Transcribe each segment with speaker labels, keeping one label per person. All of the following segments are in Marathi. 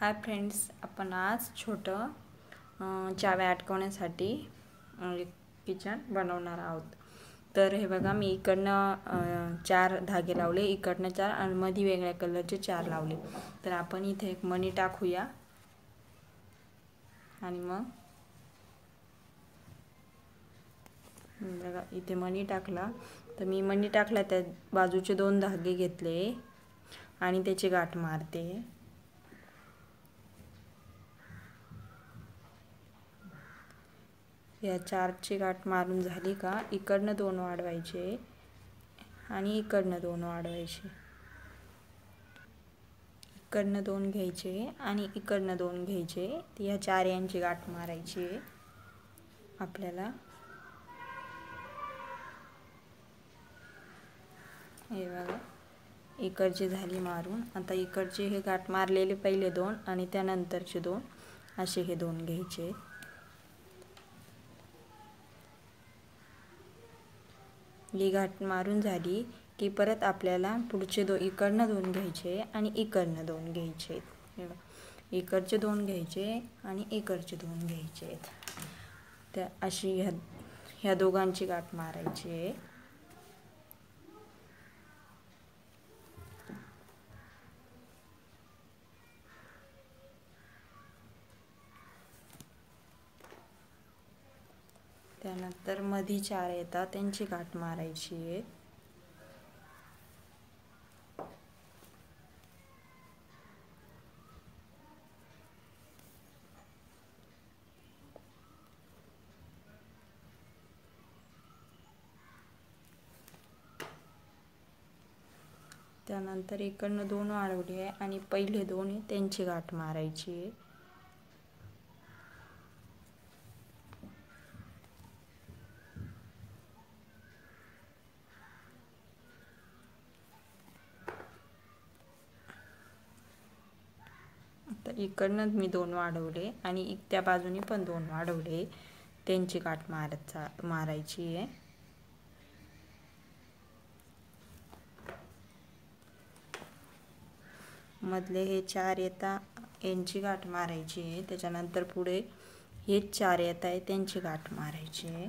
Speaker 1: हाय फ्रेंड्स आपण आज छोटं अं, चाव्या अटकवण्यासाठी एक किचन बनवणार आहोत. तर हे बघा मी इकडनं चार धागे लावले. इकडनं चार आणि मध्ये वेगळ्या कलरचे चार लावले. तर आपण इथे एक मणी टाकूया. आणि मग बघा इथे मणी टाकला. तर मी मणी टाकला त्या बाजूचे दोन धागे घेतले. आणि त्याची गाठ मारते. या चारची गाठ मारून झाली का इकडनं दोन वाढवायचे आणि इकडनं दोन वाढवायचे. इकडनं दोन घ्यायचे आणि इकडनं दोन घ्यायचे. या चार यांची गाठ मारायची आपल्याला. हे बघा इकडची झाली मारून. आता इकडचे हे गाठ मारलेले पहिले दोन आणि त्यानंतरचे दोन. असे हे दोन घ्यायचे. ही घाट मारून झाली की परत आपल्याला पुढचे दो इकडनं दोन घ्यायचे आणि इकडनं दोन घ्यायचे. इकडचे दोन घ्यायचे आणि इकडचे दोन घ्यायचे. त्या अशी ह्या ह्या दोघांची गाठ मारायची आहे. त्यानंतर मधी चार येतात. त्यांची गाठ मारायची आहे. त्यानंतर इकडनं दोन वाढवली आहे आणि पहिले दोन त्यांची गाठ मारायची आहे. आता इकडनं मी दोन वाढवले आणि त्या बाजूने पण दोन वाढवले. त्यांची गाठ मारत मारायची आहे. मधले हे चार येता यांची गाठ मारायची आहे. त्याच्यानंतर पुढे हे चार येत आहे त्यांची गाठ मारायची आहे.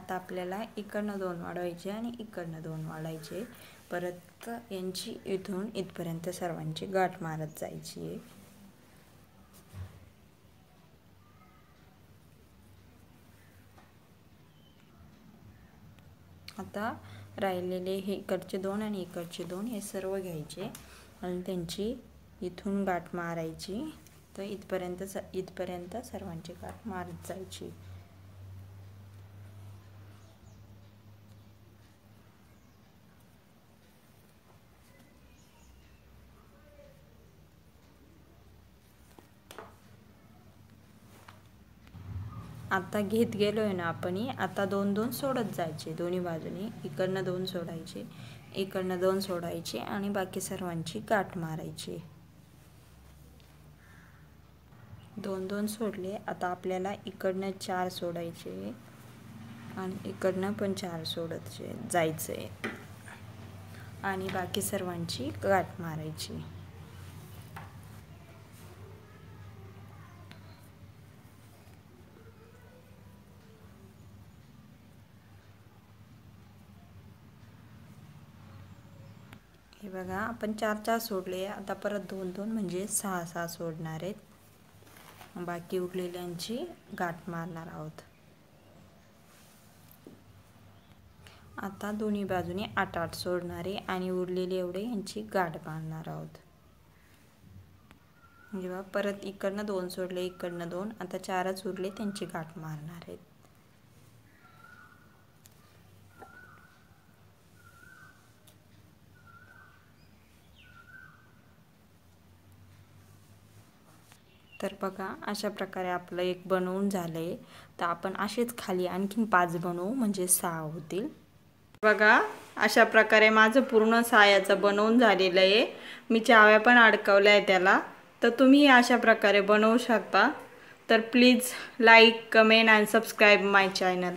Speaker 1: आता आपल्याला इकडनं दोन वाढवायचे आणि इकडनं दोन वाढायचे. परत यांची इथून इथपर्यंत सर्वांची गाठ मारत जायची. आहे आता राहिलेले हे इकडचे दोन आणि इकडचे दोन हे सर्व घ्यायचे. आणि त्यांची इथून गाठ मारायची. तर इथपर्यंत स इथपर्यंत सर्वांची गाठ मारत जायची. आता घेत गेलो आहे ना आपण आता दोन दोन सोडत जायचे. दोन्ही बाजूनी इकडनं दोन सोडायचे इकडनं दोन सोडायचे आणि बाकी सर्वांची गाठ मारायची. दोन दोन सोडले आता आपल्याला इकडनं चार सोडायचे आणि इकडनं पण चार सोडत आहे आणि बाकी सर्वांची गाठ मारायची. हे बघा आपण चार चार सोडले. आता परत दोन दोन म्हणजे सहा सहा सोडणार आहेत. बाकी उरलेल्यांची गाठ मारणार आहोत. आता दोन्ही बाजूने आठ आठ सोडणारे आणि उरलेले एवढे यांची गाठ मारणार आहोत. म्हणजे जेव्हा परत इकडनं दोन सोडले इकडनं दोन. आता चारच उरले त्यांची गाठ मारणार आहेत. तर बघा अशा प्रकारे आपलं एक बनवून झालं आहे तर आपण असेच खाली आणखीन पाच बनवू म्हणजे सहा होतील. बघा अशा प्रकारे माझं पूर्ण सायाचं बनवून झालेलं आहे. मी चाव्या पण अडकवल्या आहे त्याला. तर तुम्ही अशा प्रकारे बनवू शकता. तर please like comment and subscribe my channel.